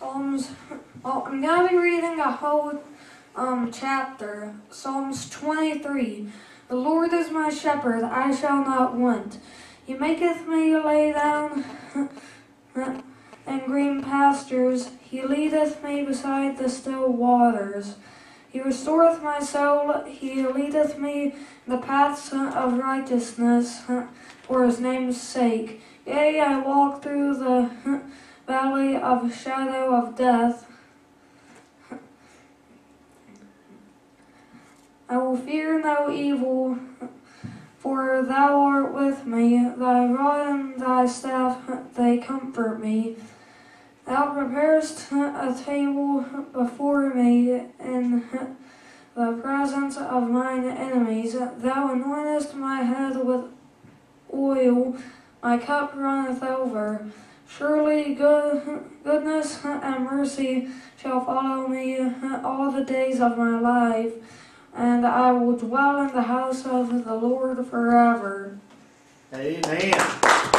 Psalms. Well, I'm gonna be reading a whole um chapter. Psalms 23. The Lord is my shepherd; I shall not want. He maketh me lay down in green pastures. He leadeth me beside the still waters. He restoreth my soul. He leadeth me in the paths of righteousness for his name's sake. Yea, I walk through the valley of shadow of death. I will fear no evil, for thou art with me. Thy rod and thy staff, they comfort me. Thou preparest a table before me in the presence of mine enemies. Thou anointest my head with oil, my cup runneth over. Surely good, goodness and mercy shall follow me all the days of my life, and I will dwell in the house of the Lord forever. Amen.